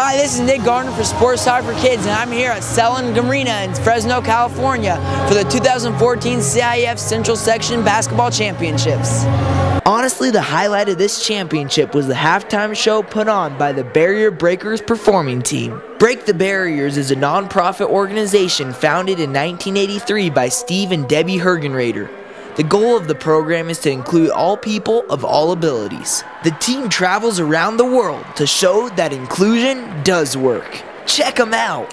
Hi, this is Nick Garner for Sports Talk for Kids, and I'm here at Selland Arena in Fresno, California for the 2014 CIF Central Section Basketball Championships. Honestly, the highlight of this championship was the halftime show put on by the Barrier Breakers performing team. Break the Barriers is a nonprofit organization founded in 1983 by Steve and Deby Hergenrader. The goal of the program is to include all people of all abilities. The team travels around the world to show that inclusion does work. Check them out.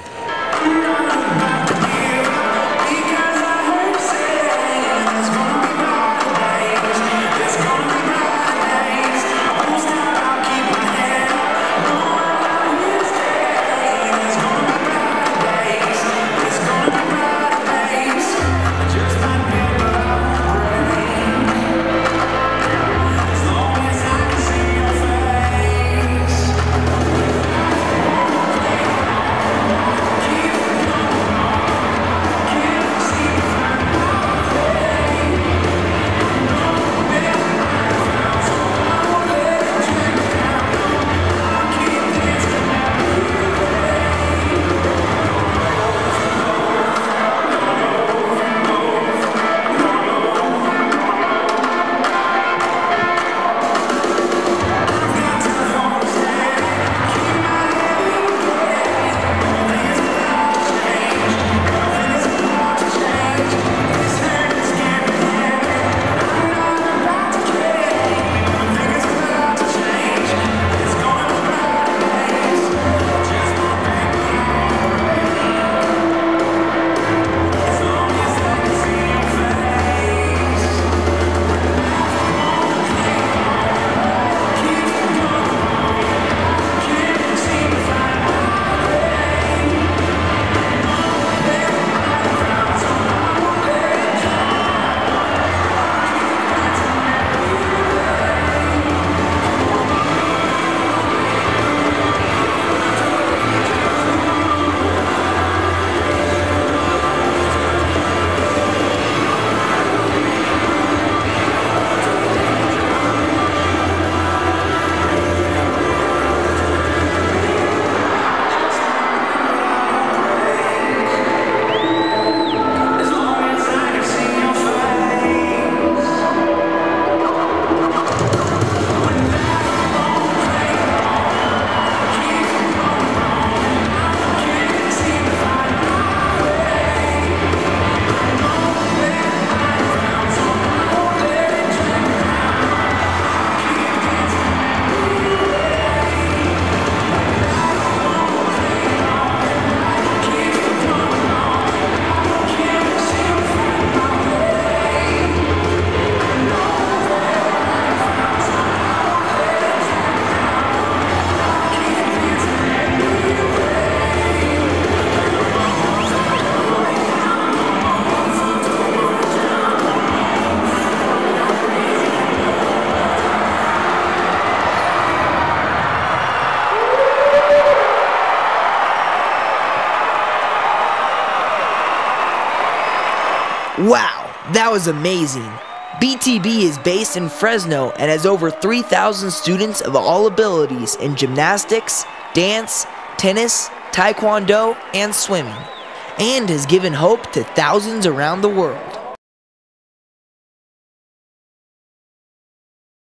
Wow, that was amazing. BTB is based in Fresno and has over 3,000 students of all abilities in gymnastics, dance, tennis, taekwondo, and swimming, and has given hope to thousands around the world.